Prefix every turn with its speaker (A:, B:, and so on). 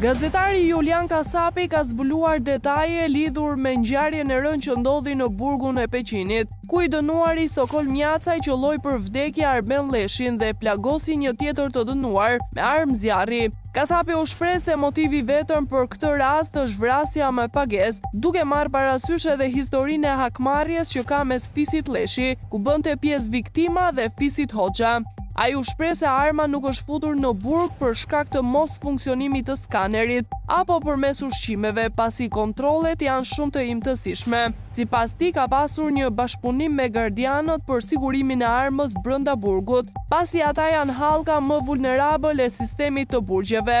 A: Gazetari Julian Kasapi ka zbuluar detaje lidhur me ngjarjen e rëndë që ndodhi në burgun e Peqinit, ku i dënuari Sokol Mjacaj qëlloi për vdekje Arben Lleshin dhe plagosi një tjetër të dënuar me armë zjarri. Kasapi u shpreh se motivi i vetëm për këtë rast është vrasja me pagesë, duke marrë parasysh edhe historinë e hakmarrjes që ka mes fisit Lleshi, ku bënte pjesë viktima dhe fisit Hoxha. Ai u shpreh se arma nuk është futur në burg për shkak të mosfunksionimit të skanerit, apo përmes ushqimeve, pasi kontrollet janë shumë të imtësishme. Sipas tij, ka pasur një bashkëpunim me gardianët për sigurimin e armës brenda burgut, pasi ata janë hallka më vulnerabël e sistemit të burgjeve.